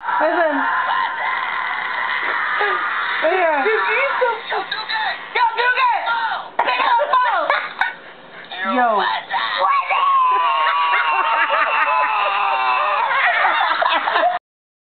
Listen. Yeah. Yo, Yo.